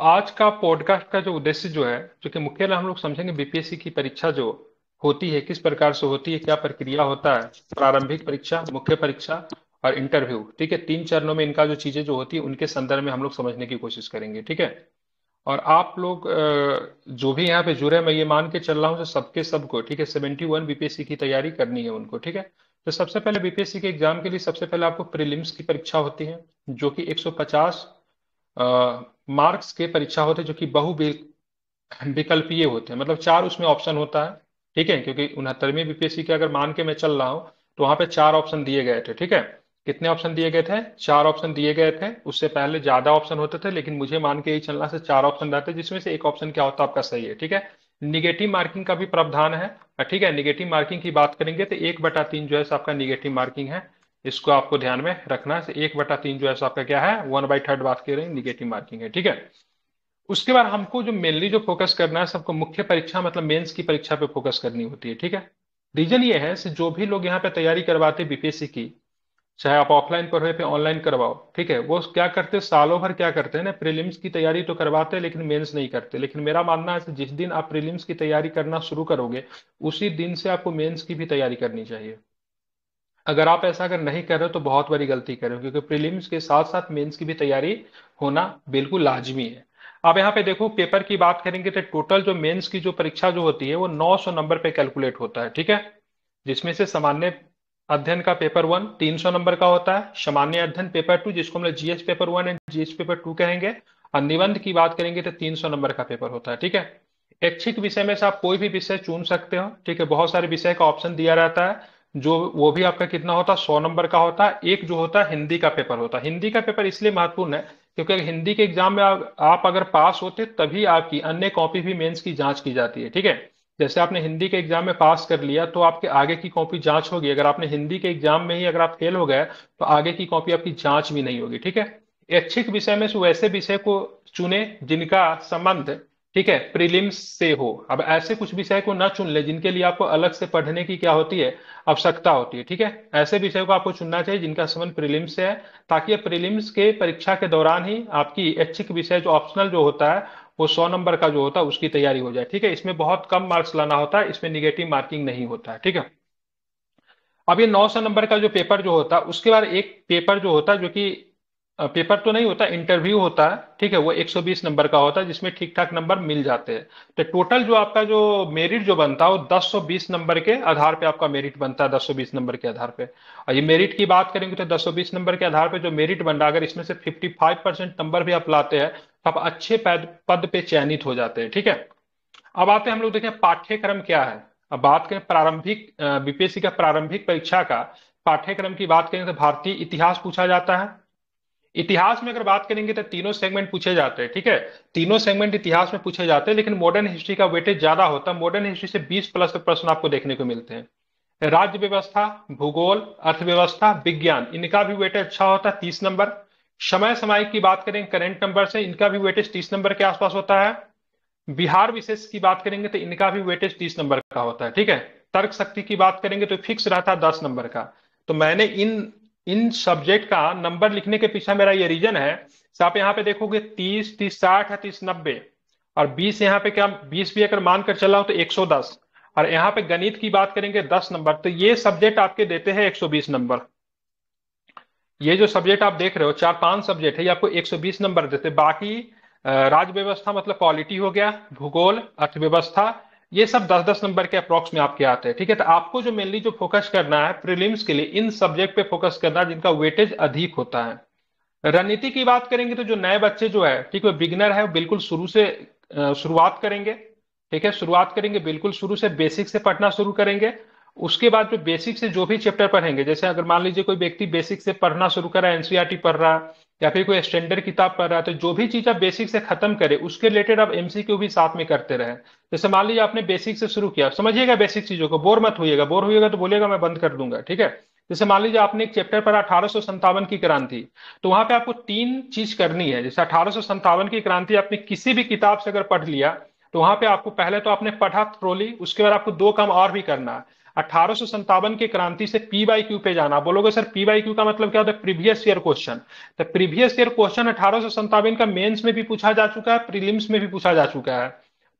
आज का पॉडकास्ट का जो उद्देश्य जो है, जो कि मुख्य हम लोग समझेंगे बीपीएससी की परीक्षा जो होती है, किस प्रकार से होती है, क्या प्रक्रिया होता है, प्रारंभिक परीक्षा, मुख्य परीक्षा और इंटरव्यू ठीक है, तीन चरणों में इनका जो चीज़ें जो होती है, उनके संदर्भ में हम लोग समझने की कोशिश करेंगे। ठीक है? और आप लोग जो भी यहाँ पे जुड़े मैं ये मान के चल रहा हूँ सबके सबको, ठीक है सेवेंटी वन बीपीएससी की तैयारी करनी है उनको, ठीक है? तो सबसे पहले बीपीएससी के एग्ज़ाम के लिए सबसे पहले आपको प्रीलिम्स की परीक्षा होती है, जो कि 150 मार्क्स के परीक्षा होते हैं जो कि बहु विकल्पीय होते हैं। मतलब चार उसमें ऑप्शन होता है, ठीक है? क्योंकि उनहत्तरवीं बीपीएससी के अगर मान के मैं चल रहा हूँ तो वहाँ पे चार ऑप्शन दिए गए थे, ठीक है? कितने ऑप्शन दिए गए थे? चार ऑप्शन दिए गए थे। उससे पहले ज़्यादा ऑप्शन होते थे, लेकिन मुझे मान के ही चलना से चार ऑप्शन रहते जिसमें से एक ऑप्शन क्या होता आपका सही है, ठीक है? निगेटिव मार्किंग का भी प्रावधान है, ठीक है? निगेटिव मार्किंग की बात करेंगे तो एक बटा तीन जो है आपका निगेटिव मार्किंग है। इसको आपको ध्यान में रखना है। एक बटा तीन जो है आपका क्या है? वन बाई थर्ड बात कर रहे हैं निगेटिव मार्किंग है, ठीक है? उसके बाद हमको जो मेनली जो फोकस करना है, सबको मुख्य परीक्षा मतलब मेंस की परीक्षा पे फोकस करनी होती है, ठीक है? रीजन ये है, से जो भी लोग यहाँ पे तैयारी करवाते बीपीएससी की, चाहे आप ऑफलाइन पढ़ो या ऑनलाइन करवाओ, ठीक है? वो क्या करते सालों भर क्या करते हैं ना प्रीलिम्स की तैयारी तो करवाते हैं, लेकिन मेंस नहीं करते। लेकिन मेरा मानना है जिस दिन आप प्रीलिम्स की तैयारी करना शुरू करोगे, उसी दिन से आपको मेंस की भी तैयारी करनी चाहिए। अगर आप ऐसा अगर नहीं कर रहे हो तो बहुत बड़ी गलती कर रहे हो, क्योंकि प्रीलिम्स के साथ साथ मेंस की भी तैयारी होना बिल्कुल लाजमी है। अब यहाँ पे देखो पेपर की बात करेंगे तो टोटल जो मेंस की जो परीक्षा जो होती है, वो 900 नंबर पे कैलकुलेट होता है, ठीक है? जिसमें से सामान्य अध्ययन का पेपर वन 300 नंबर का होता है। सामान्य अध्ययन पेपर टू जिसको हम लोग GS paper one and GS paper two कहेंगे, और निबंध की बात करेंगे तो 300 नंबर का पेपर होता है, ठीक है? ऐच्छिक विषय में से आप कोई भी विषय चुन सकते हो, ठीक है? बहुत सारे विषय का ऑप्शन दिया रहता है। जो वो भी आपका कितना होता है सौ नंबर का होता है एक जो होता है हिंदी का पेपर होता। है हिंदी का पेपर इसलिए महत्वपूर्ण है क्योंकि हिंदी के एग्ज़ाम में आप, आप अगर पास होते तभी आपकी अन्य कॉपी भी मेंस की जाँच की जाती है ठीक है? जैसे आपने हिंदी के एग्ज़ाम में पास कर लिया तो आपके आगे की कॉपी जाँच होगी। अगर आपने हिंदी के एग्ज़ाम में ही अगर आप फेल हो गए तो आगे की कॉपी आपकी जाँच भी नहीं होगी ठीक है? ऐच्छिक विषय में वैसे विषय को चुने जिनका संबंध ठीक है प्रीलिम्स से हो। अब ऐसे कुछ विषय को ना चुन ले, जिनके लिए आपको अलग से पढ़ने की क्या होती है, आवश्यकता होती है, ठीक है? ऐसे विषय को आपको चुनना चाहिए, जिनका संबंध प्रीलिम्स से है, ताकि प्रीलिम्स के परीक्षा के दौरान ही आपकी ऐच्छिक विषय जो ऑप्शनल जो होता है, वो सौ नंबर का जो होता है, उसकी तैयारी हो जाए, ठीक है? इसमें बहुत कम मार्क्स लाना होता है, इसमें निगेटिव मार्किंग नहीं होता है, ठीक है? अब ये 900 नंबर का जो पेपर जो होता है, उसके बाद एक पेपर जो होता है, जो कि पेपर तो नहीं होता इंटरव्यू होता है ठीक है, वो 120 नंबर का होता है जिसमें ठीक ठाक नंबर मिल जाते हैं। तो टोटल जो आपका जो मेरिट जो बनता है वो दस 1020 नंबर के आधार पे आपका मेरिट बनता है 1020 नंबर के आधार पे। और ये मेरिट की बात करेंगे तो 1020 नंबर के आधार पे जो मेरिट बन रहा है, अगर इसमें से 55 परसेंट नंबर भी आप लाते हैं तो आप अच्छे पद पे चयनित हो जाते हैं, ठीक है? अब आते हैं, हम लोग देखें पाठ्यक्रम क्या है। अब बात करें प्रारंभिक बीपीएससी का प्रारंभिक परीक्षा का। पाठ्यक्रम की बात करें तो भारतीय इतिहास पूछा जाता है। इतिहास में अगर बात करेंगे तो तीनों सेगमेंट पूछे जाते हैं, ठीक है? तीनों सेगमेंट इतिहास में पूछे जाते हैं, लेकिन मॉडर्न हिस्ट्री का वेटेज ज़्यादा होता है। मॉडर्न हिस्ट्री से 20 प्लस प्रश्न आपको देखने को मिलते हैं। राज्य व्यवस्था, भूगोल, अर्थव्यवस्था, विज्ञान, इनका भी वेटेज अच्छा होता है, तीस नंबर। समय समय की बात करें करेंट नंबर से इनका भी वेटेज तीस नंबर के आसपास होता है। बिहार विशेष की बात करेंगे तो इनका भी वेटेज तीस नंबर का होता है, ठीक है? तर्क शक्ति की बात करेंगे तो फिक्स रहता है दस नंबर का। तो मैंने इन इन सब्जेक्ट का नंबर लिखने के पीछे मेरा ये रीजन है। आप यहाँ पे देखोगे तीस तीस साठ है तीस नब्बे। और बीस यहाँ पे क्या, बीस भी अगर मानकर चला हो तो एक सौ दस। और यहाँ पे गणित की बात करेंगे दस नंबर। तो ये सब्जेक्ट आपके देते हैं एक सौ बीस नंबर। ये जो सब्जेक्ट आप देख रहे हो, चार पाँच सब्जेक्ट है, ये आपको एक सौ बीस नंबर देते। बाकी राज व्यवस्था मतलब क्वालिटी हो गया, भूगोल, अर्थव्यवस्था ये सब दस दस नंबर के अप्रोक्स में आपके आते हैं, ठीक है? तो आपको जो मेनली जो फोकस करना है प्रीलिम्स के लिए, इन सब्जेक्ट पे फोकस करना है जिनका वेटेज अधिक होता है। रणनीति की बात करेंगे तो जो नए बच्चे जो है, ठीक है बिगनर है बिल्कुल शुरू से शुरुआत करेंगे, ठीक है? शुरुआत करेंगे, बिल्कुल शुरू से बेसिक से पढ़ना शुरू करेंगे। उसके बाद जो बेसिक से जो भी चैप्टर पढ़ेंगे, जैसे अगर मान लीजिए कोई व्यक्ति बेसिक से पढ़ना शुरू कर रहा है एनसीआरटी पढ़ रहा है, या फिर कोई स्टैंडर्ड किताब पढ़ रहा है तो जो भी चीज़ आप बेसिक से खत्म करे, उसके रिलेटेड आप एमसीक्यू भी साथ में करते रहे। जैसे मान लीजिए आपने बेसिक से शुरू किया। समझिएगा बेसिक चीज़ों को। बोर मत होइएगा। बोर होइएगा तो बोलिएगा मैं बंद कर दूँगा। ठीक है? जैसे मान लीजिए आपने एक चैप्टर पढ़ा, अठारह की क्रांति। तो वहाँ पे आपको तीन चीज़ करनी है। जैसे अठारह की क्रांति आपने किसी भी किताब से अगर पढ़ लिया तो वहाँ पे आपको पहले तो आपने पढ़ा ट्रोली उसके बाद आपको दो काम और भी करना। है अठारह की क्रांति से पी बाई क्यू पे जाना। बोलोगे, सर पी बाई क्यू का मतलब क्या होता है? प्रीवियस ईयर क्वेश्चन तो प्रीवियस ईयर क्वेश्चन अठारह का मेंस में भी पूछा जा चुका है प्रीलिम्स में भी पूछा जा चुका है।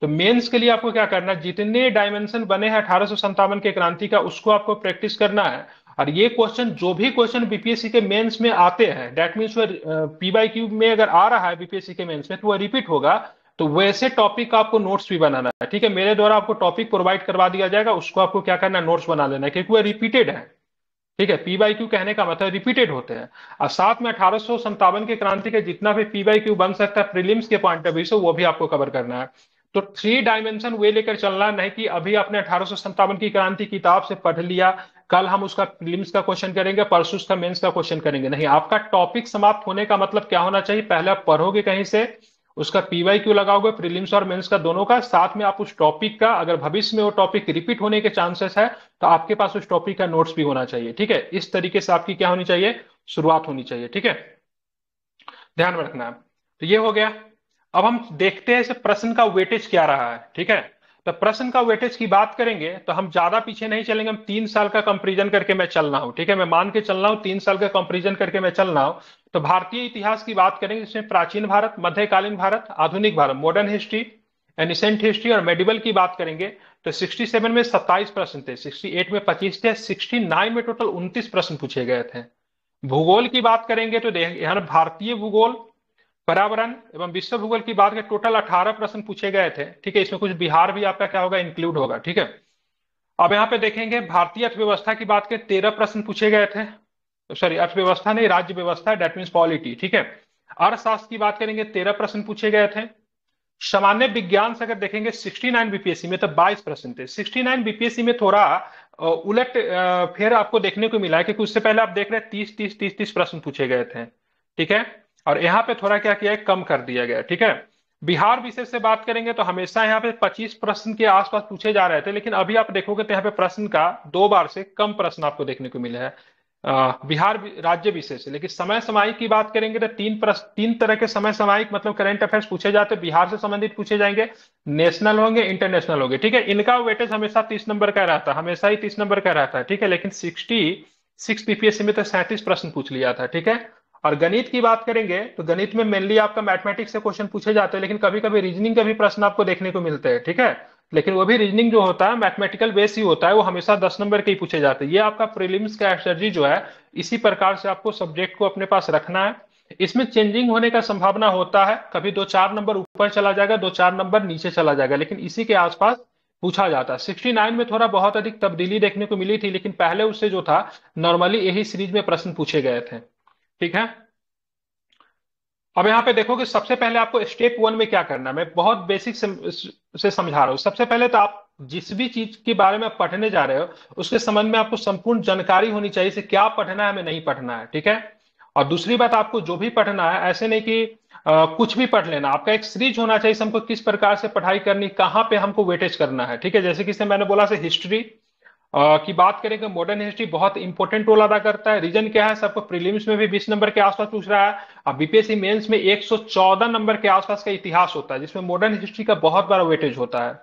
तो मेंस के लिए आपको क्या करना है? जितने डायमेंशन बने हैं अठारह के क्रांति का, उसको आपको प्रैक्टिस करना है। और ये क्वेश्चन जो भी क्वेश्चन बीपीएससी के मेंस में आते हैं that means P Y Q में अगर आ रहा है बीपीएससी के मेंस में तो वो रिपीट होगा। तो वैसे टॉपिक का आपको नोट्स भी बनाना है, ठीक है? मेरे द्वारा आपको टॉपिक प्रोवाइड करवा दिया जाएगा, उसको आपको क्या करना है? नोट्स बना लेना है, क्योंकि वह रिपीटेड है, ठीक है? पी बाई क्यू कहने का मतलब रिपीटेड होते हैं। और साथ में अठारह के क्रांति के जितना भी पी बाई क्यू बन सकता है प्रिलिम्स के पॉइंट ऑफ़ व्यू से, वो भी आपको कवर करना है। तो थ्री डायमेंशन वे लेकर चलना नहीं कि अभी आपने अठारह की क्रांति किताब से पढ़ लिया, कल हम उसका प्रीलिम्स का क्वेश्चन करेंगे, परसों उसका मेंस का क्वेश्चन करेंगे। नहीं, आपका टॉपिक समाप्त होने का मतलब क्या होना चाहिए? पहले आप पढ़ोगे कहीं से, उसका पीवाई क्यू लगाओगे प्रीलिम्स और मेंस का दोनों का, साथ में आप उस टॉपिक का, अगर भविष्य में वो टॉपिक रिपीट होने के चांसेस है तो आपके पास उस टॉपिक का नोट्स भी होना चाहिए, ठीक है? इस तरीके से आपकी क्या होनी चाहिए? शुरुआत होनी चाहिए, ठीक है? ध्यान रखना। तो ये हो गया। अब हम देखते हैं प्रश्न का वेटेज क्या रहा है, ठीक है? तो प्रश्न का वेटेज की बात करेंगे तो हम ज़्यादा पीछे नहीं चलेंगे, हम तीन साल का कंपेरिजन करके मैं चल रहा हूँ, ठीक है? मैं मान के चल रहा हूँ, तीन साल का कंपेरिजन करके मैं चल रहा हूँ। तो भारतीय इतिहास की बात करेंगे, जिसमें प्राचीन भारत, मध्यकालीन भारत, आधुनिक Bharat modern history ancient history और मेडिवल की बात करेंगे तो 67 में 27 प्रश्न थे 68 में 25 थे 69 में टोटल 29 प्रश्न पूछे गए थे। भूगोल की बात करेंगे तो यहाँ भारतीय भूगोल पर्यावरण एवं विश्व भूगोल की बात करें टोटल 18 प्रश्न पूछे गए थे, ठीक है? इसमें कुछ बिहार भी आपका क्या होगा इंक्लूड होगा, ठीक है? अब यहाँ पे देखेंगे भारतीय अर्थव्यवस्था की बात करें तेरह प्रश्न पूछे गए थे। सॉरी अर्थव्यवस्था नहीं, राज्य व्यवस्था डेट मीन पॉलिटी ठीक है? अर्थशास्त्र की बात करेंगे, तेरह प्रश्न पूछे गए थे। सामान्य विज्ञान से अगर देखेंगे 69 बीपीएससी में तो 22 प्रश्न थे। 69 बीपीएससी में थोड़ा उलट फिर आपको देखने को मिला है क्योंकि उससे पहले आप देख रहे हैं, तीस तीस तीस तीस प्रश्न पूछे गए थे, ठीक है? और यहाँ पे थोड़ा क्या किया है? कम कर दिया गया ठीक है? बिहार विषय से बात करेंगे तो हमेशा यहाँ पे 25 प्रश्न के आसपास पूछे जा रहे थे, लेकिन अभी आप देखोगे तो यहाँ पे प्रश्न का दो बार से कम प्रश्न आपको देखने को मिले हैं। बिहार राज्य से, लेकिन समय समायिक की बात करेंगे तो तीन प्रश्न, तीन तरह के समय समायिक मतलब करंट अफेयर्स पूछे जाते हैं, बिहार से संबंधित पूछे जाएँगे नेशनल होंगे इंटरनेशनल होंगे, ठीक है? इनका वेटेज हमेशा तीस नंबर का रहता है, हमेशा ही तीस नंबर का रहता है, ठीक है? लेकिन सिक्सटी सिक्स पीपीएससी में तो सैंतीस प्रश्न पूछ लिया था, ठीक है? और गणित की बात करेंगे तो गणित में मेनली आपका मैथमेटिक्स से क्वेश्चन पूछे जाते हैं, लेकिन कभी कभी रीजनिंग के भी प्रश्न आपको देखने को मिलते हैं, ठीक है? लेकिन वो भी रीजनिंग जो होता है मैथमेटिकल बेस ही होता है, वो हमेशा दस नंबर के ही पूछे जाते हैं। ये आपका प्रीलिम्स का स्ट्रेटजी जो है, इसी प्रकार से आपको सब्जेक्ट को अपने पास रखना है। इसमें चेंजिंग होने का संभावना होता है, कभी दो चार नंबर ऊपर चला जाएगा, दो चार नंबर नीचे चला जाएगा, लेकिन इसी के आसपास पूछा जाता है। सिक्सटी नाइन में थोड़ा बहुत अधिक तब्दीली देखने को मिली थी, लेकिन पहले उससे जो था नॉर्मली यही सीरीज़ में प्रश्न पूछे गए थे। ठीक है? अब यहाँ पे देखो कि सबसे पहले आपको स्टेप वन में क्या करना है? मैं बहुत बेसिक से, समझा रहा हूँ। सबसे पहले तो आप जिस भी चीज़ के बारे में आप पढ़ने जा रहे हो उसके संबंध में आपको संपूर्ण जानकारी होनी चाहिए से क्या पढ़ना है हमें नहीं पढ़ना है ठीक है? और दूसरी बात आपको जो भी पढ़ना है ऐसे नहीं कि आ, कुछ भी पढ़ लेना। आपका एक सीरीज़ होना चाहिए हमको किस प्रकार से पढ़ाई करनी कहाँ पे हमको वेटेज करना है ठीक है? जैसे कि मैंने बोला से हिस्ट्री की बात करें तो मॉडर्न हिस्ट्री बहुत इंपॉर्टेंट रोल अदा करता है। रीजन क्या है? सबको प्रीलिम्स में भी 20 नंबर के आसपास पूछ रहा है। अब बीपीएससी मेंस में 114 नंबर के आसपास का इतिहास होता है, जिसमें मॉडर्न हिस्ट्री का बहुत बड़ा वेटेज होता है।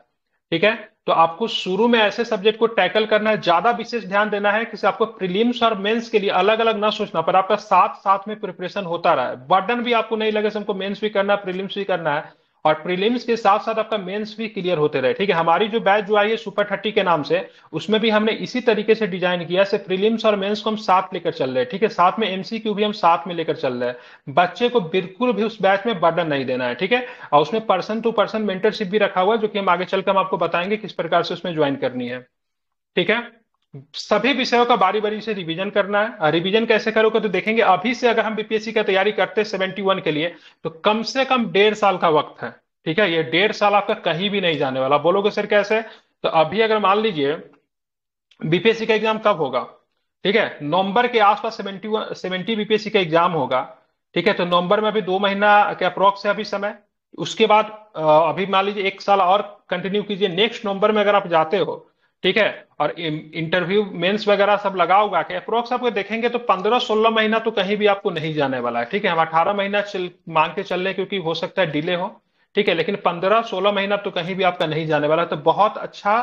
ठीक है? तो आपको शुरू में ऐसे सब्जेक्ट को टैकल करना है। ज़्यादा विशेष ध्यान देना है कि आपको प्रीलिम्स और मेंस के लिए अलग अलग ना सोचना पर आपका साथ साथ में प्रिपरेशन होता रहा। है बर्डन भी आपको नहीं लगे हमको मेंस भी करना है प्रीलिम्स भी करना है। और प्रीलिम्स के साथ साथ आपका मेंस भी क्लियर होते रहे, ठीक है? हमारी जो बैच जो आई है सुपर थर्टी के नाम से, उसमें भी हमने इसी तरीके से डिज़ाइन किया से प्रीलिम्स और मेंस को हम साथ लेकर चल रहे हैं, ठीक है? साथ में एमसीक्यू भी हम साथ में लेकर चल रहे हैं। बच्चे को बिल्कुल भी उस बैच में बर्डन नहीं देना है, ठीक है? और उसमें पर्सन टू पर्सन मेंटरशिप भी रखा हुआ है, जो कि हम आगे चलकर हम आपको बताएँगे किस प्रकार से उसमें ज्वाइन करनी है, ठीक है? सभी विषयों का बारी बारी से रिवीजन करना है। रिवीजन कैसे करोगे तो देखेंगे, अभी से अगर हम बीपीएससी का तैयारी करते हैं सेवेंटी वन के लिए तो कम से कम डेढ़ साल का वक्त है। ठीक है? ये डेढ़ साल आपका कहीं भी नहीं जाने वाला। बोलोगे सर कैसे? तो अभी अगर मान लीजिए बीपीएससी का एग्ज़ाम कब होगा? ठीक है? नवंबर के आसपास सेवेंटी सेवेंटी बीपीएससी का एग्ज़ाम होगा। ठीक है? तो नवंबर में अभी दो महीना के अप्रोक्स है अभी समय। उसके बाद अभी मान लीजिए एक साल और कंटिन्यू कीजिए। नेक्स्ट नवंबर में अगर आप जाते हो ठीक है? और इंटरव्यू मेंस वगैरह सब लगा होगा के। अप्रोक्स आपको देखेंगे तो पंद्रह सोलह महीना तो कहीं भी आपको नहीं जाने वाला है, ठीक है? हम अठारह महीना चल, मांग के चल रहे क्योंकि हो सकता है डिले हो, ठीक है? लेकिन पंद्रह सोलह महीना तो कहीं भी आपका नहीं जाने वाला तो बहुत अच्छा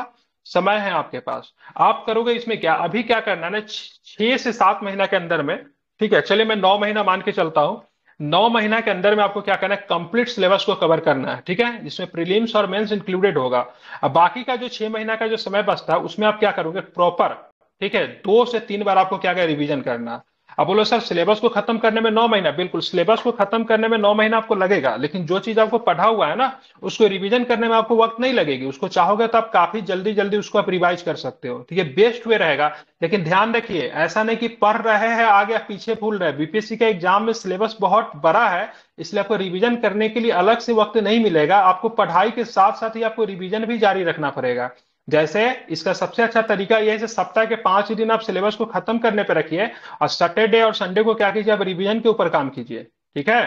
समय है आपके पास। आप करोगे इसमें क्या? अभी क्या करना है छह से सात महीना के अंदर में, ठीक है? चलिए मैं नौ महीना मान के चलता हूँ। नौ महीना के अंदर में आपको क्या करना है? कंप्लीट सिलेबस को कवर करना है, ठीक है? जिसमें प्रीलिम्स और मेंस इंक्लूडेड होगा। अब बाकी का जो छह महीना का जो समय बचता है, उसमें आप क्या करोगे? प्रॉपर ठीक है? दो से तीन बार आपको क्या क्या रिवीजन करना अब बोलो सर सिलेबस को खत्म करने में नौ महीना, बिल्कुल सिलेबस को खत्म करने में नौ महीना आपको लगेगा, लेकिन जो चीज़ आपको पढ़ा हुआ है ना, उसको रिवीजन करने में आपको वक्त नहीं लगेगी। उसको चाहोगे तो आप काफ़ी जल्दी जल्दी उसको आप रिवाइज कर सकते हो। ठीक है बेस्ट वे रहेगा, लेकिन ध्यान रखिए, ऐसा नहीं कि पढ़ रहे हैं, आगे पीछे भूल रहे बीपीएससी का एग्ज़ाम में सिलेबस बहुत बड़ा है, इसलिए आपको रिवीजन करने के लिए अलग से वक्त नहीं मिलेगा। आपको पढ़ाई के साथ साथ ही आपको रिवीजन भी जारी रखना पड़ेगा। जैसे इसका सबसे अच्छा तरीका यह है सप्ताह के पाँच दिन आप सिलेबस को खत्म करने पर रखिए और सैटरडे और संडे को क्या कीजिए, आप रिविजन के ऊपर काम कीजिए। ठीक है?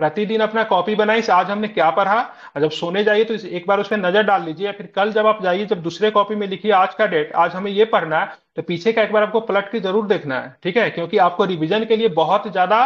प्रतिदिन अपना कॉपी बनाई आज हमने क्या पढ़ा? और जब सोने जाइए तो एक बार उस पर नज़र डाल लीजिए फिर कल जब आप जाइए, जब दूसरे कॉपी में लिखिए आज का डेट आज हमें ये पढ़ना है तो पीछे का एक बार आपको पलट के ज़रूर देखना है। ठीक है? क्योंकि आपको रिविजन के लिए बहुत ज़्यादा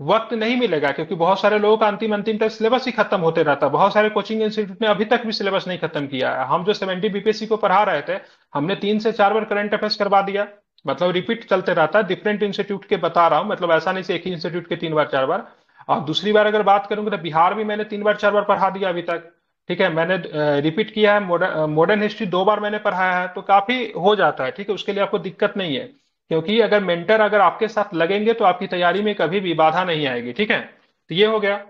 वक्त नहीं मिलेगा, क्योंकि बहुत सारे लोगों का अंतिम अंतिम तक सिलेबस ही खत्म होते रहता। बहुत सारे कोचिंग इंस्टीट्यूट ने अभी तक भी सिलेबस नहीं खत्म किया है। हम जो सेवेंटी बीपीएससी को पढ़ा रहे थे, हमने तीन से चार बार करंट अफेयर्स करवा दिया। मतलब रिपीट चलते रहता है डिफरेंट इंस्टीट्यूट के बता रहा हूँ मतलब ऐसा नहीं से एक ही इंस्टीट्यूट के तीन बार, चार बार। और दूसरी बार अगर बात करूँगा तो बिहार भी मैंने तीन बार, चार बार पढ़ा दिया अभी तक। ठीक है, मैंने रिपीट किया है। मॉडर्न हिस्ट्री दो बार मैंने पढ़ाया है तो काफ़ी हो जाता है। ठीक है, उसके लिए आपको दिक्कत नहीं है। क्योंकि अगर मेंटर अगर आपके साथ लगेंगे तो आपकी तैयारी में कभी भी बाधा नहीं आएगी, ठीक है? तो ये हो गया।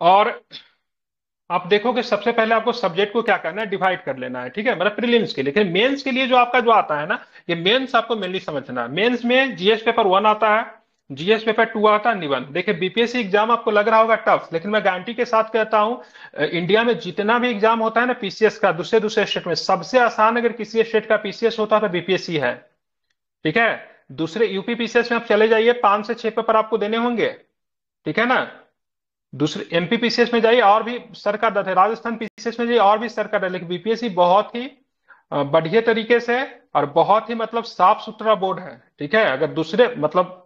और आप देखोगे सबसे पहले आपको सब्जेक्ट को क्या करना है? डिवाइड कर लेना है, ठीक है? मतलब प्रीलिम्स के लिए। लेकिन मेंस के लिए जो आपका जो आता है ना, ये मेंस आपको मेनली समझना है। मेंस में जीएस पेपर वन आता है जीएस पेपर टू आता निबंध देखिए बीपीएससी एग्ज़ाम आपको लग रहा होगा टफ लेकिन मैं गारंटी के साथ कहता हूँ इंडिया में जितना भी एग्ज़ाम होता है ना पीसीएस का दूसरे दूसरे स्टेट में, सबसे आसान अगर किसी स्टेट का पीसीएस होता है तो बीपीएससी है। ठीक है? दूसरे यूपी पीसीएस में आप चले जाइए, पाँच से छह पेपर आपको देने होंगे। ठीक है ना? दूसरे एमपी पीसीएस में जाइए, और भी सरकार है। राजस्थान पीसीएस में जाइए, और भी सरकार है। लेकिन बीपीएससी बहुत ही बढ़िया तरीके से और बहुत ही मतलब साफ़ सुथरा बोर्ड है। ठीक है? अगर दूसरे मतलब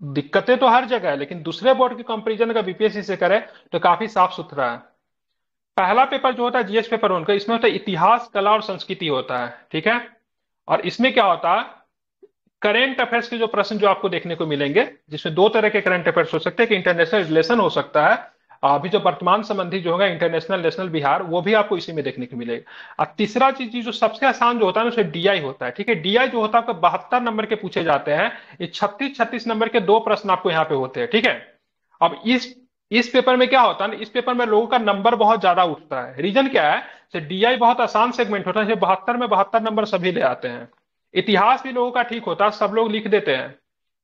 दिक्कतें तो हर जगह है, लेकिन दूसरे बोर्ड की कंपेरिजन अगर बीपीएससी से करें तो काफ़ी साफ़ सुथरा है। पहला पेपर जो होता है जीएस पेपर उनका, इसमें होता है इतिहास, कला और संस्कृति होता है, ठीक है? और इसमें क्या होता है? करेंट अफेयर्स के जो प्रश्न जो आपको देखने को मिलेंगे, जिसमें दो तरह के करंट अफेयर्स हो सकते हैं कि इंटरनेशनल रिलेशन हो सकता है अभी जो वर्तमान संबंधी जो होगा इंटरनेशनल नेशनल बिहार, वो भी आपको इसी में देखने को मिलेगा। और तीसरा चीज़ जो सबसे आसान जो होता है ना उसमें डीआई होता है, ठीक है? डीआई जो होता है, आपको बहत्तर नंबर के पूछे जाते हैं। ये छत्तीस छत्तीस नंबर के दो प्रश्न आपको यहाँ पे होते हैं, ठीक है? अब इस इस पेपर में क्या होता है इस पेपर में लोगों का नंबर बहुत ज़्यादा उठता है। रीजन क्या है? डीआई बहुत आसान सेगमेंट होता है बहत्तर में बहत्तर नंबर सभी ले आते हैं। इतिहास भी लोगों का ठीक होता है, सब लोग लिख देते हैं,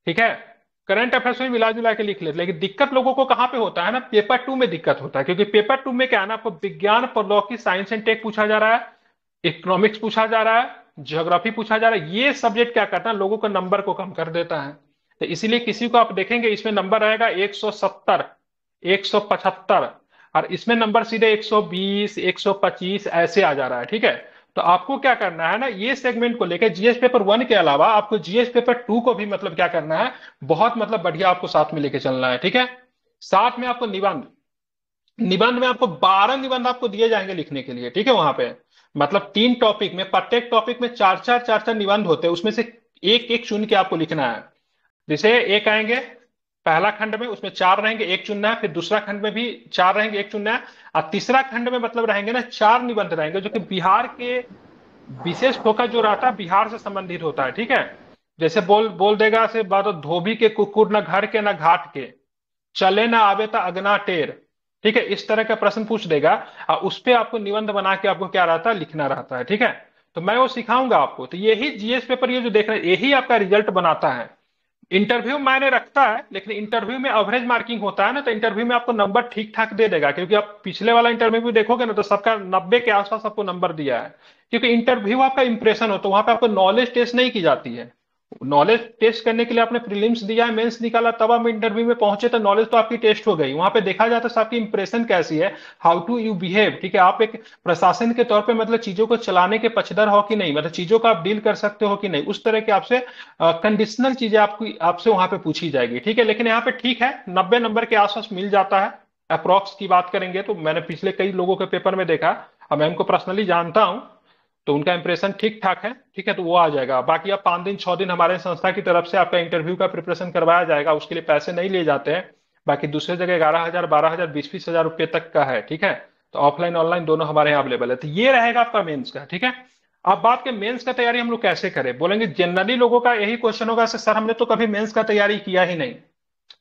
ठीक है? करंट अफेयर्स में मिला जुला के लिख लेते लेकिन दिक्कत लोगों को कहाँ पे होता है ना? पेपर टू में दिक्कत होता है, क्योंकि पेपर टू में क्या है ना, आपको विज्ञान प्रौद्योगिकी साइंस एंड टेक पूछा जा रहा है, इकोनॉमिक्स पूछा जा रहा है, ज्योग्राफी पूछा जा रहा है, ये सब्जेक्ट क्या करता है? लोगों का नंबर को कम कर देता है। तो इसीलिए किसी को आप देखेंगे, इसमें नंबर रहेगा 170 175 और इसमें नंबर सीधे 120 125 ऐसे आ जा रहा है, ठीक है? तो आपको क्या करना है ना, ये सेगमेंट को लेकर जीएस पेपर वन के अलावा आपको जीएस पेपर टू को भी मतलब क्या करना है, बहुत मतलब बढ़िया आपको साथ में लेके चलना है, ठीक है? साथ में आपको निबंध। निबंध में आपको बारह निबंध आपको दिए जाएँगे लिखने के लिए, ठीक है, वहाँ पे। मतलब तीन टॉपिक में, प्रत्येक टॉपिक में चार चार चार चार निबंध होते हैं, उसमें से एक एक चुन के आपको लिखना है। जैसे एक आएँगे पहला खंड में उसमें चार रहेंगे, एक चुनना है, फिर दूसरा खंड में भी चार रहेंगे, एक चुनना है। और तीसरा खंड में मतलब रहेंगे ना, चार निबंध रहेंगे, जो कि बिहार के विशेष फोकस जो रहता है, बिहार से संबंधित होता है, ठीक है? जैसे बोल बोल देगा से बात, धोबी के कुकुर न घर के, न घाट के, चले ना आवे तो अगना टेर, ठीक है? इस तरह का प्रश्न पूछ देगा, और उस पर आपको निबंध बना के आपको क्या रहता है, लिखना रहता है, ठीक है? तो मैं वो सिखाऊँगा आपको। तो यही, जीएस पेपर ये जो देख रहे हैं, यही आपका रिज़ल्ट बनाता है। इंटरव्यू मायने रखता है, लेकिन इंटरव्यू में एवरेज मार्किंग होता है ना तो इंटरव्यू में आपको नंबर ठीक ठाक दे देगा, क्योंकि आप पिछले वाला इंटरव्यू भी देखोगे ना तो सबका नब्बे के आसपास आपको नंबर दिया है। क्योंकि इंटरव्यू आपका इंप्रेशन हो तो वहाँ पे आपको नॉलेज टेस्ट नहीं की जाती है। नॉलेज टेस्ट करने के लिए आपने प्रीलिम्स दिया है मेंस निकाला, तब आप इंटरव्यू में पहुँचे तो नॉलेज तो आपकी टेस्ट हो गई। वहाँ पे देखा जाता है आपकी इंप्रेशन कैसी है हाउ टू यू बिहेव ठीक है? आप एक प्रशासन के तौर पे मतलब चीज़ों को चलाने के पक्षधर हो कि नहीं मतलब चीज़ों को आप डील कर सकते हो कि नहीं, उस तरह की आपसे कंडीशनल चीज़ें आपकी, आपसे वहाँ पे पूछी जाएगी, ठीक है? लेकिन यहाँ पे ठीक है, नब्बे नंबर के आसपास मिल जाता है अप्रोक्स की बात करेंगे तो मैंने पिछले कई लोगों के पेपर में देखा, अब मैं उनको पर्सनली जानता हूँ तो उनका इंप्रेशन ठीक ठाक है, ठीक है तो वो आ जाएगा। बाकी आप पाँच दिन, छह दिन हमारे संस्था की तरफ़ से आपका इंटरव्यू का प्रिपरेशन करवाया जाएगा, उसके लिए पैसे नहीं लिए जाते हैं। बाकी दूसरे जगह ग्यारह हज़ार, बारह हज़ार, बीस बीस हज़ार रुपये तक का है, ठीक है? तो ऑफलाइन ऑनलाइन दोनों हमारे यहाँ अवेलेबल है। तो ये रहेगा आपका मेन्स का, ठीक है? अब बात के मेंस का तैयारी हम लोग कैसे करें? बोलेंगे जनरली लोगों का यही क्वेश्चन होगा, सर हमने तो कभी मेंस का तैयारी किया ही नहीं।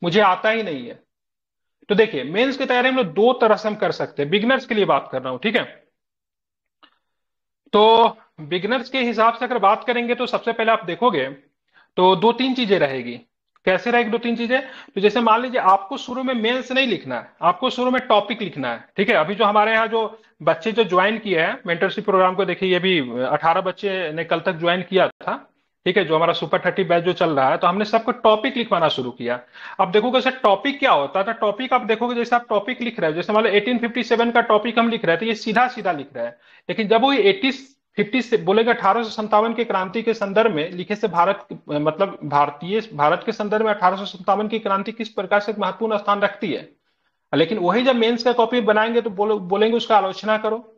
मुझे आता ही नहीं है। तो देखिए मेंस की तैयारी हम लोग दो तरह से हम कर सकते हैं। बिगनर्स के लिए बात कर रहा हूँ, ठीक है? तो बिगनर्स के हिसाब से अगर बात करेंगे तो सबसे पहले आप देखोगे तो दो तीन चीज़ें रहेगी। कैसे रहेगी दो तीन चीज़ें? तो जैसे मान लीजिए आपको शुरू में मेंस नहीं लिखना है, आपको शुरू में टॉपिक लिखना है, ठीक है? अभी जो हमारे यहाँ जो बच्चे जो ज्वाइन किए हैं मेंटरशिप प्रोग्राम को देखिए, ये भी अठारह बच्चे ने कल तक ज्वाइन किया था। ठीक है, जो हमारा सुपर थर्टी बैच जो चल रहा है तो हमने सबको टॉपिक लिखवाना शुरू किया। अब देखोगे सर टॉपिक क्या होता था टॉपिक आप देखोगे जैसे आप टॉपिक लिख रहे हैं, जैसे मान लो एटीन का टॉपिक हम लिख रहे हैं तो ये सीधा सीधा लिख रहे हैं। लेकिन जब वो एटी फिफ्टी से बोलेगा अठारह सौ संतावन के क्रांति के संदर्भ में, लिखे से भारत मतलब भारतीय, भारत के संदर्भ में अठारह सौ संतावन की क्रांति किस प्रकार से महत्वपूर्ण स्थान रखती है? लेकिन वही जब मेंस का कॉपी बनाएँगे तो बोलो, बोलेंगे उसका आलोचना करो।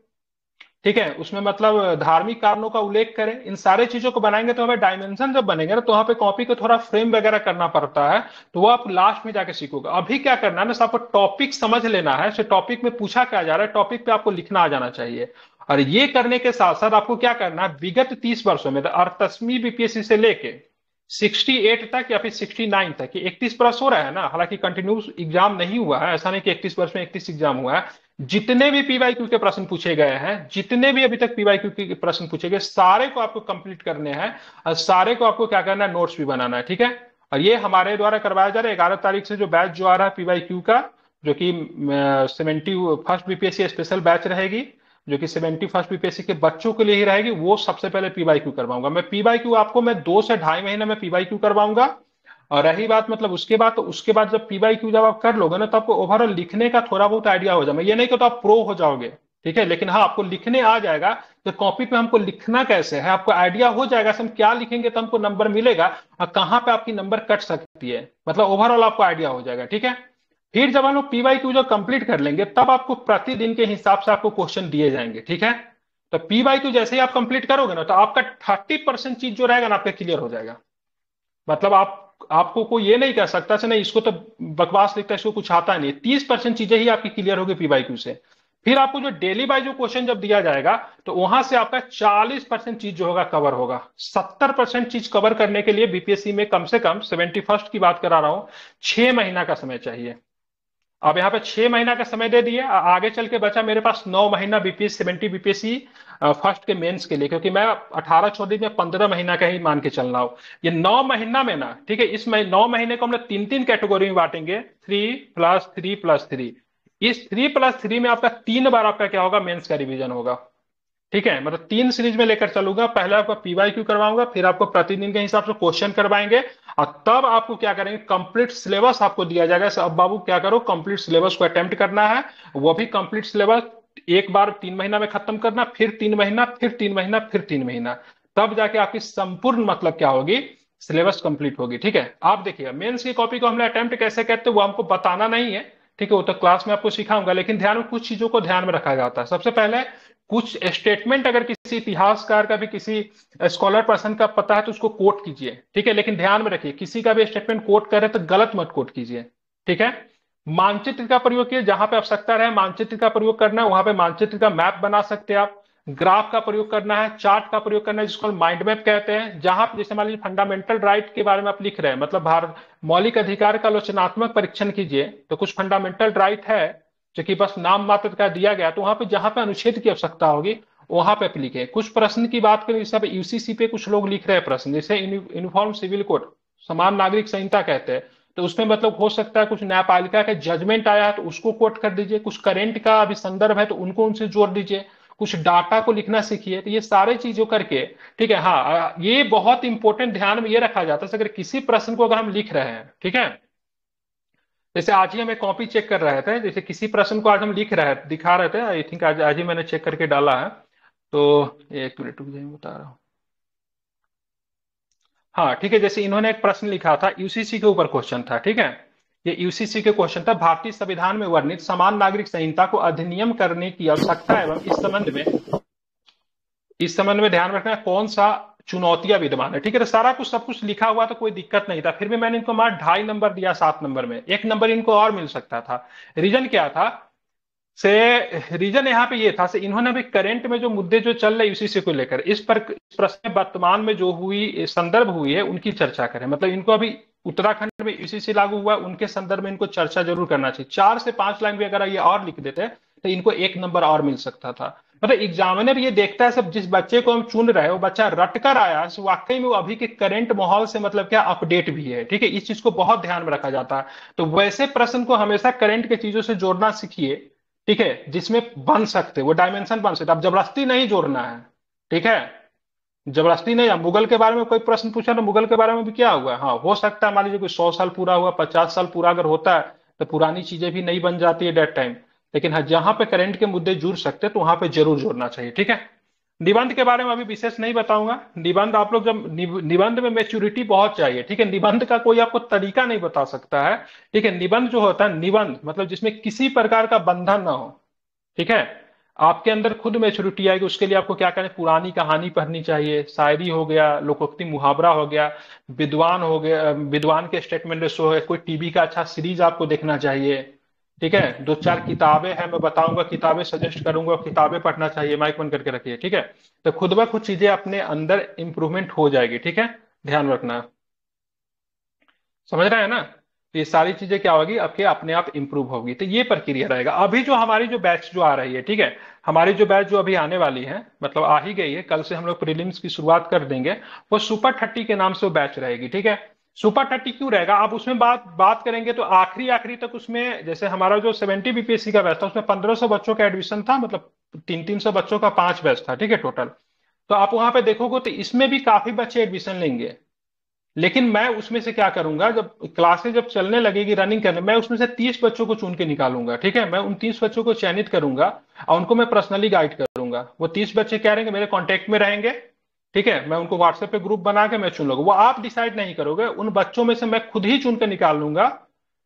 ठीक है, उसमें मतलब धार्मिक कारणों का उल्लेख करें, इन सारे चीज़ों को बनाएँगे तो हमें डायमेंशन जब बनेंगे ना तो वहाँ पे कॉपी को थोड़ा फ्रेम वगैरह करना पड़ता है तो वो आप लास्ट में जाके सीखोगे। अभी क्या करना है ना आपको टॉपिक समझ लेना है टॉपिक में पूछा क्या जा रहा है टॉपिक पे आपको लिखना आ जाना चाहिए। और ये करने के साथ साथ आपको क्या करना है, विगत तीस वर्षों में अर्थस्मी बीपीएससी से लेके 68 तक या फिर 69 तक, ये 31 वर्ष हो रहा है ना, हालाँकि कंटिन्यूस एग्ज़ाम नहीं हुआ है, ऐसा नहीं कि 31 वर्ष में 31 एग्ज़ाम हुआ है जितने भी पीवाई क्यू के प्रश्न पूछे गए हैं, जितने भी अभी तक पीवाई क्यू के प्रश्न पूछे गए, सारे को आपको कंप्लीट करने हैं और सारे को आपको क्या करना है नोट्स भी बनाना है, ठीक है? और ये हमारे द्वारा करवाया जा रहा है, ग्यारह तारीख से जो बैच जो आ रहा है पीवाई क्यू का, जो कि seventy first BPSC special batch रहेगी, जो कि सेवेंटी फ़र्स्ट बीपीएससी के बच्चों के लिए ही रहेगी, वो सबसे पहले पीवाई क्यू करवाऊँगा। मैं पीवाई क्यू आपको, मैं दो से ढाई महीने में पीवाई क्यू करवाऊँगा और रही बात मतलब उसके बाद तो उसके बाद जब पी पीवाई क्यू जब आप कर लोगे ना तो आपको ओवरऑल लिखने का थोड़ा बहुत आइडिया हो जाएगा। ये नहीं कि तो आप प्रो हो जाओगे, ठीक है? लेकिन हाँ आपको लिखने आ जाएगा तो कॉपी पे हमको लिखना कैसे है, आपको आइडिया हो जाएगा हम क्या लिखेंगे तो हमको नंबर मिलेगा, और कहाँ पे आपकी नंबर कट सकती है। मतलब ओवरऑल आपको आइडिया हो जाएगा, ठीक है? फिर जब हम लोग पीवाई क्यू जो कंप्लीट कर लेंगे, तब आपको प्रतिदिन के हिसाब से आपको क्वेश्चन दिए जाएँगे, ठीक है? तो पीवाई क्यू जैसे ही आप कंप्लीट करोगे ना तो आपका थर्टी परसेंट चीज़ जो रहेगा ना, आपका क्लियर हो जाएगा। मतलब आप आपको कोई ये नहीं कह सकता से नहीं, इसको तो बकवास लिखता है, इसको कुछ आता नहीं। तीस परसेंट चीज़ें ही आपकी क्लियर होगी पीवाई क्यू से। फिर आपको जो डेली बाई जो क्वेश्चन जब दिया जाएगा तो वहाँ से आपका 40 परसेंट चीज़ जो होगा कवर होगा। 70 परसेंट चीज़ कवर करने के लिए बीपीएससी में कम से कम सेवेंटी फ़र्स्ट की बात करा रहा हूँ, छह महीना का समय चाहिए। अब यहाँ पे छह महीना का समय दे दिए आगे चल के बचा मेरे पास नौ महीना बीपीएस सेवेंटी बीपीएससी फ़र्स्ट के मेंस के लिए, क्योंकि मैं अठारह चौदह में पंद्रह महीना का ही मान के चल रहा हूँ। ये नौ महीना में ना, ठीक है, इस महीने नौ महीने को हम लोग तीन तीन कैटेगोरी में बांटेंगे three plus three plus three इस थ्री प्लस थ्री में आपका तीन बार आपका क्या होगा मेन्स का रिविजन होगा। ठीक है? मतलब तीन सीरीज़ में लेकर चलूँगा। पहले आपको पीवाई क्यू करवाऊँगा, फिर आपको प्रतिदिन के हिसाब से क्वेश्चन करवाएँगे। और तब आपको क्या करेंगे? कंप्लीट सिलेबस आपको दिया जाएगा। अब बाबू क्या करो? कंप्लीट सिलेबस को अटेम्प्ट करना है। वो भी कंप्लीट सिलेबस एक बार तीन महीना में खत्म करना, फिर तीन महीना, फिर तीन महीना, फिर तीन महीना। तब जाके आपकी संपूर्ण मतलब क्या होगी? सिलेबस कंप्लीट होगी। ठीक है? आप देखिए मेंस की कॉपी को हमने अटेम्प्ट कैसे कहते हैं वो हमको बताना नहीं है। ठीक है? वो तो क्लास में आपको सिखाऊँगा, लेकिन ध्यान में कुछ चीज़ों को ध्यान में रखा जाता है। सबसे पहले कुछ स्टेटमेंट अगर किसी इतिहासकार का भी किसी स्कॉलर पर्सन का पता है तो उसको कोट कीजिए, ठीक है? लेकिन ध्यान में रखिए, किसी का भी स्टेटमेंट कोट करे तो गलत मत कोट कीजिए, ठीक है? मानचित्र का प्रयोग किए जहाँ पे आवश्यकता रहे, मानचित्र का प्रयोग करना है, वहाँ पे मानचित्र का मैप बना सकते हैं आप। ग्राफ का प्रयोग करना है चार्ट का प्रयोग करना है, जिसको हम माइंड मैप कहते हैं, जहाँ जैसे मान लीजिए फंडामेंटल राइट के बारे में आप लिख रहे हैं मतलब भारत मौलिक अधिकार का आलोचनात्मक परीक्षण कीजिए तो कुछ फंडामेंटल राइट है जो कि बस नाम मात्र का दिया गया तो वहाँ पे जहाँ पे अनुच्छेद की आवश्यकता होगी, वहाँ पे लिखे कुछ प्रश्न की बात करें, जैसे यूसीसी पे कुछ लोग लिख रहे हैं प्रश्न, जैसे यूनिफॉर्म सिविल कोड समान नागरिक संहिता कहते हैं तो उसमें मतलब हो सकता है कुछ न्यायपालिका का जजमेंट आया है तो उसको कोट कर दीजिए, कुछ करेंट का अभी संदर्भ है तो उनको उनसे जोड़ दीजिए, कुछ डाटा को लिखना सीखिए तो ये सारे चीज़ों करके, ठीक है हाँ ये बहुत इंपॉर्टेंट ध्यान में ये रखा जाता है अगर किसी प्रश्न को अगर हम लिख रहे हैं, ठीक है जैसे आज ही हमें कॉपी चेक कर रहे थे, जैसे किसी प्रश्न को आज हम लिख रहे, दिखा रहे थे आई थिंक आज आज ही मैंने चेक करके डाला है। तो एक मिनट बता रहा हूँ। हाँ ठीक है, जैसे इन्होंने एक प्रश्न लिखा था यूसीसी के ऊपर क्वेश्चन था, ठीक है? ये यूसीसी के क्वेश्चन था, भारतीय संविधान में वर्णित समान नागरिक संहिता को अधिनियम करने की आवश्यकता एवं इस संबंध में, इस संबंध में ध्यान रखना कौन सा चुनौतियाँ विद्यमान है ठीक है तो सारा कुछ, सब कुछ लिखा हुआ तो कोई दिक्कत नहीं था। फिर भी मैंने इनको मार ढाई नंबर दिया सात नंबर में। एक नंबर इनको और मिल सकता था। रीजन क्या था? से रीजन यहाँ पे ये था, से इन्होंने अभी करंट में जो मुद्दे जो चल रहे उसी से को लेकर, इस पर प्रश्न वर्तमान में जो हुई संदर्भ हुई है, उनकी चर्चा करें। मतलब इनको अभी उत्तराखंड में इसी से लागू हुआ, उनके संदर्भ में इनको चर्चा ज़रूर करना चाहिए। चार से पाँच लाइन भी अगर ये और लिख देते तो इनको एक नंबर और मिल सकता था। मतलब एग्जामिनर ये देखता है सब जिस बच्चे को हम चुन रहे हैं, वो बच्चा रट कर आया वाकई में वो अभी के करंट माहौल से मतलब क्या अपडेट भी है, ठीक है? इस चीज़ को बहुत ध्यान में रखा जाता है। तो वैसे प्रश्न को हमेशा करंट के चीज़ों से जोड़ना सीखिए, ठीक है? जिसमें बन सकते, वो डायमेंशन बन सकते। अब ज़बरदस्ती नहीं जोड़ना है, ठीक है? ज़बरदस्ती नहीं मुगल के बारे में कोई प्रश्न पूछा तो मुगल के बारे में भी क्या हुआ? हाँ हो सकता है, मान लीजिए कोई सौ साल पूरा हुआ, पचास साल पूरा अगर होता है तो पुरानी चीज़ें भी नहीं बन जाती है डेट टाइम लेकिन हाँ जहाँ पे करंट के मुद्दे जुड़ सकते हैं तो वहाँ पे ज़रूर जोड़ना चाहिए, ठीक है? निबंध के बारे में अभी विशेष नहीं बताऊँगा। निबंध आप लोग जब निबंध में मेच्योरिटी बहुत चाहिए, ठीक है? निबंध का कोई आपको तरीका नहीं बता सकता है, ठीक है? निबंध जो होता है, निबंध मतलब जिसमें किसी प्रकार का बंधन ना हो, ठीक है? आपके अंदर खुद मेच्योरिटी आएगी, उसके लिए आपको क्या करें? पुरानी कहानी पढ़नी चाहिए। शायरी हो गया, लोकोक्ति मुहावरा हो गया, विद्वान हो गया, विद्वान के स्टेटमेंट शो है, कोई टीवी का अच्छा सीरीज़ आपको देखना चाहिए। ठीक है? दो चार किताबें हैं, मैं बताऊँगा, किताबें सजेस्ट करूँगा, किताबें पढ़ना चाहिए माइक बंद करके रखिए, ठीक है? तो खुद ब खुद चीज़ें अपने अंदर इंप्रूवमेंट हो जाएगी, ठीक है? ध्यान रखना। समझ रहे हैं ना? तो ये सारी चीज़ें क्या होगी? आपके अपने आप इंप्रूव होगी। तो ये प्रक्रिया रहेगा। अभी जो हमारी जो बैच जो आ रही है, ठीक है? हमारी जो बैच जो अभी आने वाली है मतलब आ ही गई है, कल से हम लोग प्रीलिम्स की शुरुआत कर देंगे, वो सुपर थर्टी के नाम से वो बैच रहेगी, ठीक है? सुपर थर्टी क्यों रहेगा? आप उसमें बात बात करेंगे तो आखिरी आखिरी तक उसमें, जैसे हमारा जो सेवेंटी बीपीएससी का बैच था, उसमें पंद्रह सौ बच्चों का एडमिशन था मतलब तीन तीन सौ बच्चों का पाँच बैच था, ठीक है टोटल तो आप वहाँ पे देखोगे तो इसमें भी काफ़ी बच्चे एडमिशन लेंगे। लेकिन मैं उसमें से क्या करूँगा, जब क्लासेस जब चलने लगेगी रनिंग करने, मैं उसमें से तीस बच्चों को चुन के निकालूँगा, ठीक है? मैं उन तीस बच्चों को चयनित करूँगा और उनको मैं पर्सनली गाइड करूँगा। वो तीस बच्चे क्या रहेंगे मेरे कॉन्टेक्ट में रहेंगे ठीक है, मैं उनको व्हाट्सएप पे ग्रुप बना के मैं चुन लूँगा। वो आप डिसाइड नहीं करोगे, उन बच्चों में से मैं खुद ही चुन के निकाल लूँगा।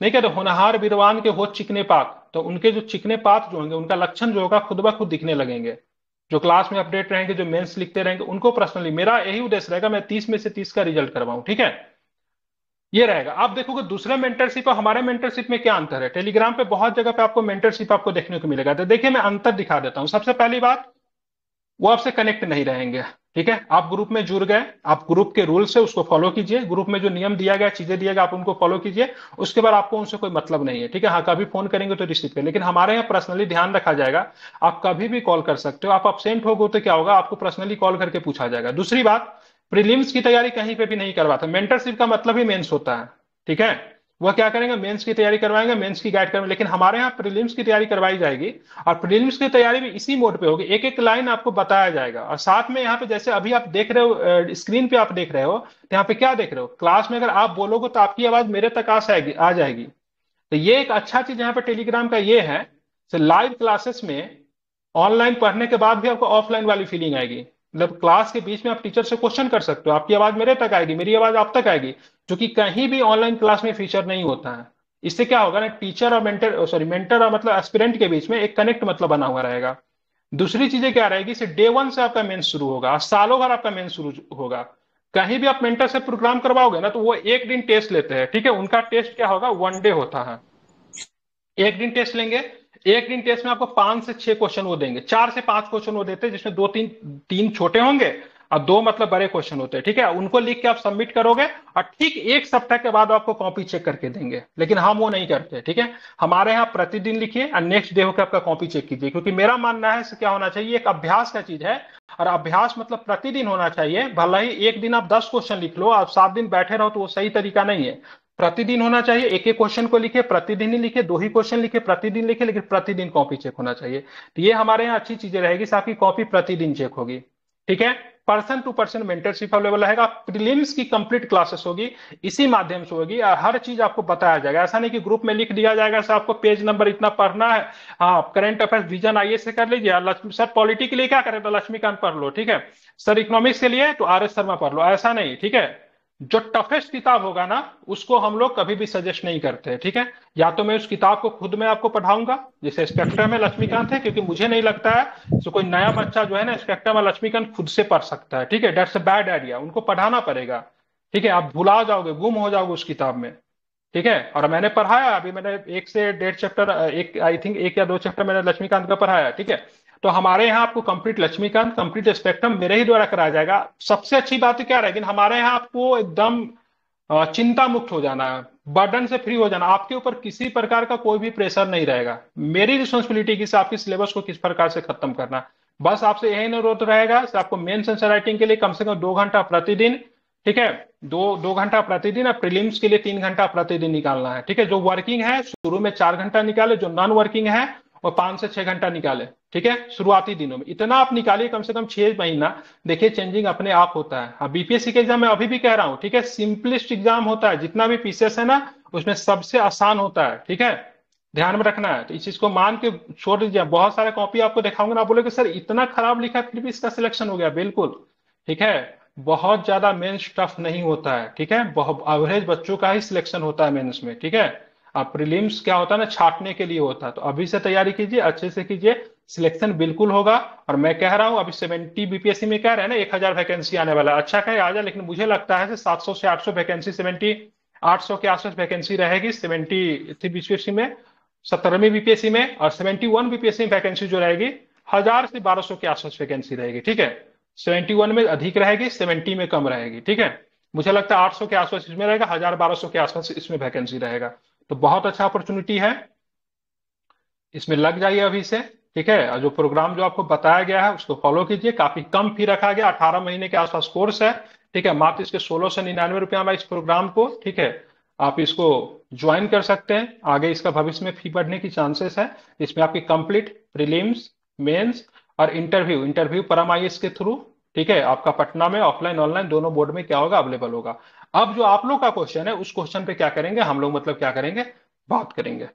नहीं कहते होनहार विद्वान के हो चिकने पाक तो उनके जो चिकने पात जो होंगे, उनका लक्षण जो होगा, खुद ब खुद दिखने लगेंगे। जो क्लास में अपडेट रहेंगे, जो मेंस लिखते रहेंगे, उनको पर्सनली मेरा यही उद्देश्य रहेगा, मैं तीस में से तीस का रिज़ल्ट करवाऊं, ठीक है? ये रहेगा। आप देखोगे दूसरे मेंटरशिप और हमारे मेंटरशिप में क्या अंतर है? टेलीग्राम पे बहुत जगह पे आपको मेंटरशिप आपको देखने को मिलेगा। तो देखिए, मैं अंतर दिखा देता हूँ। सबसे पहली बात, वो आपसे कनेक्ट नहीं रहेंगे। ठीक है? आप ग्रुप में जुड़ गए, आप ग्रुप के रूल्स है उसको फॉलो कीजिए। ग्रुप में जो नियम दिया गया, चीज़ें दिया गया, आप उनको फॉलो कीजिए। उसके बाद आपको उनसे कोई मतलब नहीं है, ठीक है? हाँ कभी फ़ोन करेंगे तो रिसीव करें। लेकिन हमारे यहाँ पर्सनली ध्यान रखा जाएगा। आप कभी भी कॉल कर सकते हो। आप अपसेंट हो तो क्या होगा? आपको पर्सनली कॉल करके पूछा जाएगा। दूसरी बात प्रिलिम्स की तैयारी कहीं पे भी नहीं करवाता। मेंटरशिप का मतलब ही मेन्स होता है, ठीक है? वह क्या करेंगे? मेंस की तैयारी करवाएँगे, मेंस की गाइड करेंगे। लेकिन हमारे यहाँ प्रीलिम्स की तैयारी करवाई जाएगी और प्रीलिम्स की तैयारी भी इसी मोड पे होगी। एक एक लाइन आपको बताया जाएगा। और साथ में यहाँ पे जैसे अभी आप देख रहे हो स्क्रीन पे आप देख रहे हो तो यहाँ पे क्या देख रहे हो? क्लास में अगर आप बोलोगे तो आपकी आवाज़ मेरे तक आ जाएगी आ जाएगी। तो ये एक अच्छा चीज़ यहाँ पे टेलीग्राम का ये है लाइव क्लासेस में ऑनलाइन पढ़ने के बाद भी आपको ऑफलाइन वाली फीलिंग आएगी। मतलब क्लास के बीच में आप टीचर से क्वेश्चन कर सकते हो। आपकी आवाज़ मेरे तक आएगी, मेरी आवाज़ आप तक आएगी, जो कि कहीं भी ऑनलाइन क्लास में फीचर नहीं होता है। इससे क्या होगा ना टीचर और मेंटर सॉरी मेंटर और मतलब एस्पिरेंट के बीच में एक कनेक्ट मतलब बना हुआ रहेगा। दूसरी चीज़ें क्या रहेगी डे वन से आपका मेन शुरू होगा सालों भर आपका मेन शुरू होगा। कहीं भी आप मेंटर से प्रोग्राम करवाओगे ना तो वो एक दिन टेस्ट लेते हैं, ठीक है? उनका टेस्ट क्या होगा वन डे होता है। एक दिन टेस्ट लेंगे एक दिन टेस्ट में आपको पाँच से छह क्वेश्चन वो देंगे। चार से पाँच क्वेश्चन वो देते हैं, जिसमें दो तीन तीन छोटे होंगे और दो मतलब बड़े क्वेश्चन होते हैं, ठीक है? उनको लिख के आप सबमिट करोगे और ठीक एक सप्ताह के बाद आपको कॉपी चेक करके देंगे। लेकिन हम वो नहीं करते, ठीक है? हमारे यहाँ प्रतिदिन लिखिए और नेक्स्ट डे होकर आपका कॉपी चेक कीजिए, क्योंकि मेरा मानना है, क्या होना चाहिए? एक अभ्यास का चीज़ है और अभ्यास मतलब प्रतिदिन होना चाहिए। भला ही एक दिन आप दस क्वेश्चन लिख लो, आप सात दिन बैठे रहो तो वो सही तरीका नहीं है। प्रतिदिन होना चाहिए, एक एक क्वेश्चन को लिखे, प्रतिदिन ही लिखे, दो ही क्वेश्चन लिखे, प्रतिदिन लिखे, लेकिन प्रतिदिन कॉपी चेक होना चाहिए। तो ये हमारे यहाँ अच्छी चीज़ें रहेगी आपकी कॉपी प्रतिदिन चेक होगी। ठीक है? Person to person mentorship available रहेगा। प्रीलिम्स की कंप्लीट क्लासेस होगी। इसी माध्यम से होगी। और हर चीज़ आपको बताया जाएगा। ऐसा नहीं कि ग्रुप में लिख दिया जाएगा, सर आपको पेज नंबर इतना पढ़ना है। हाँ करंट अफेयर्स विजन आइए से कर लीजिए। सर पॉलिटी के लिए क्या करें? तो लक्ष्मीकांत पढ़ लो। ठीक है? सर इकोनॉमिक्स के लिए तो आर एस शर्मा पढ़ लो। ऐसा नहीं। ठीक है? जो टफेस्ट किताब होगा ना, उसको हम लोग कभी भी सजेस्ट नहीं करते, ठीक है? या तो मैं उस किताब को खुद में आपको पढ़ाऊँगा, जैसे स्पेक्ट्रम में लक्ष्मीकांत है, क्योंकि मुझे नहीं लगता है तो कोई नया बच्चा जो है ना स्पेक्ट्रम में लक्ष्मीकांत खुद से पढ़ सकता है, ठीक है? डेट्स अ बैड आइडिया उनको पढ़ाना पड़ेगा, ठीक है? आप भुला जाओगे, गुम हो जाओगे उस किताब में, ठीक है? और मैंने पढ़ाया, अभी मैंने एक से डेढ़ चैप्टर एक आई थिंक एक या दो चैप्टर मैंने लक्ष्मीकांत का पढ़ाया, ठीक है? तो हमारे यहाँ आपको कंप्लीट लक्ष्मीकांत कंप्लीट स्पेक्ट्रम मेरे ही द्वारा कराया जाएगा। सबसे अच्छी बात क्या रहेगी हमारे यहाँ आपको एकदम चिंता मुक्त हो जाना है बर्डन से फ्री हो जाना, आपके ऊपर किसी प्रकार का कोई भी प्रेशर नहीं रहेगा। मेरी रिस्पॉन्सिबिलिटी की आपकी सिलेबस को किस प्रकार से खत्म करना। बस आपसे यही अनुरोध रहेगा आपको मेन सेंसर राइटिंग के लिए कम से कम दो घंटा प्रतिदिन, ठीक है, दो दो घंटा प्रतिदिन और प्रीलिम्स के लिए तीन घंटा प्रतिदिन निकालना है, ठीक है। जो वर्किंग है, शुरू में चार घंटा निकाले, जो नॉन वर्किंग है और पाँच से छह घंटा निकाले, ठीक है? शुरुआती दिनों में। इतना आप निकालिए, कम से कम छह महीना। देखिए चेंजिंग अपने आप होता है। अब बीपीएससी के एग्ज़ाम में अभी भी कह रहा हूँ, ठीक है? सिंपलेस्ट एग्ज़ाम होता है। जितना भी पीसीएस है ना, उसमें सबसे आसान होता है, ठीक है? ध्यान में रखना है। तो इस चीज़ को मान के छोड़ दीजिए। बहुत सारे कॉपी आपको दिखाऊँगा ना बोले सर, इतना खराब लिखा फिर भी इसका सिलेक्शन हो गया। बिल्कुल, ठीक है? बहुत ज़्यादा मेन्स टफ नहीं होता है, ठीक है? बहुत एवरेज बच्चों का ही सिलेक्शन होता है मेन्स में, ठीक है? प्रीलिम्स क्या होता है ना, छाटने के लिए होता है। तो अभी से तैयारी कीजिए, अच्छे से कीजिए। सिलेक्शन बिल्कुल होगा। और मैं कह रहा हूँ, अभी सेवेंटी बीपीएससी में कह रहे हैं ना, एक हज़ार वैकेंसी आने वाला अच्छा कहे, आ जाए, लेकिन मुझे लगता है सात सौ से आठ सौ वैकेंसी सेवेंटी आठ सौ के आसपास वैकेंसी रहेगी सेवेंटी थ्री बीपीएससी में सत्तरवीं बीपीएससी में, और सेवेंटी वन बीपीएससी में वैकेंसी जो रहेगी, हज़ार से बारह सौ के आसपास वैकेंसी रहेगी, ठीक है? सेवेंटी वन में अधिक रहेगी सेवेंटी में कम रहेगी, ठीक है? मुझे लगता है आठ सौ के आसपास इसमें रहेगा, हज़ार बारह सौ के आसपास इसमें वैकेंसी रहेगा। तो बहुत अच्छा अपॉर्चुनिटी है। इसमें लग जाइए अभी से, ठीक है? और जो प्रोग्राम जो आपको बताया गया है, उसको फॉलो कीजिए। काफ़ी कम फ़ी रखा गया, अठारह महीने के आसपास कोर्स है, ठीक है? मात्र इसके सोलह सौ निन्यानवे रुपया में इस प्रोग्राम को, ठीक है? आप इसको ज्वाइन कर सकते हैं। आगे इसका भविष्य में फ़ी बढ़ने की चांसेस है। इसमें आपकी कंप्लीट प्रीलिम्स मेंस और इंटरव्यू इंटरव्यू परम आई के थ्रू ठीक है? आपका पटना में ऑफलाइन ऑनलाइन दोनों बोर्ड में क्या होगा? अवेलेबल होगा। अब जो आप लोग का क्वेश्चन है, उस क्वेश्चन पे क्या करेंगे? हम लोग मतलब क्या करेंगे? बात करेंगे।